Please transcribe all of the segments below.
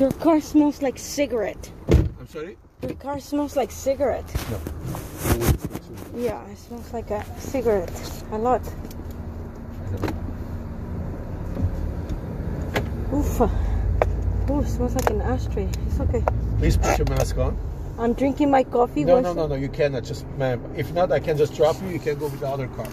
Your car smells like cigarette. I'm sorry? Your car smells like cigarette. No. Yeah, it smells like a cigarette. A lot. Oof. Ooh, it smells like an ashtray. It's okay. Please put your mask on. I'm drinking my coffee. No, no, no, no. You cannot. Just, ma'am. If not, I can just drop you. You can go with the other car.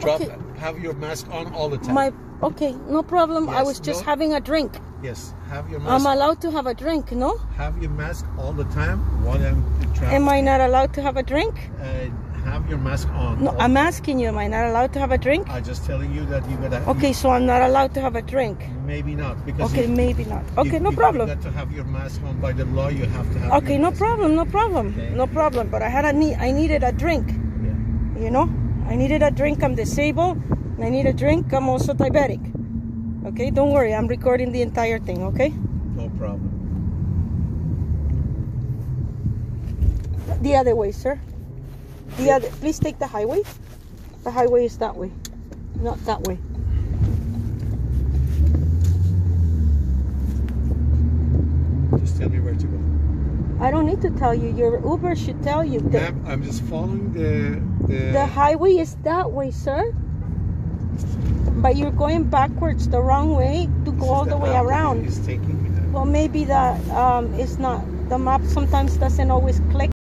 Drop. Okay. Have your mask on all the time. My okay, no problem. I was just no. having a drink. yes. Have your mask. I'm allowed to have a drink, no? have your mask all the time while I'm traveling. Am I not allowed to have a drink? Uh, have your mask on. No, I'm asking you, am I not allowed to have a drink? I'm just telling you that you gotta. Okay, so I'm not allowed to have a drink. Maybe not because. Okay, you, maybe not. Okay, you- no problem. You got to have your mask on by the law. You have to have. Okay, no problem, no problem, Okay. no problem. But I had a need, I needed a drink. Yeah. You know, I needed a drink. I'm disabled. and I need a drink. I'm also diabetic. Okay, don't worry. I'm recording the entire thing. Okay. No problem. The other way, sir. The other. Please take the highway. The highway is that way, not that way. Just tell me where to go. I don't need to tell you. Your Uber should tell you. The, Ma'am, I'm just following the the. the highway is that way, sir. But you're going backwards the wrong way to go all the way around. Is taking me there. Well, maybe that um, is not the map. Sometimes doesn't always click.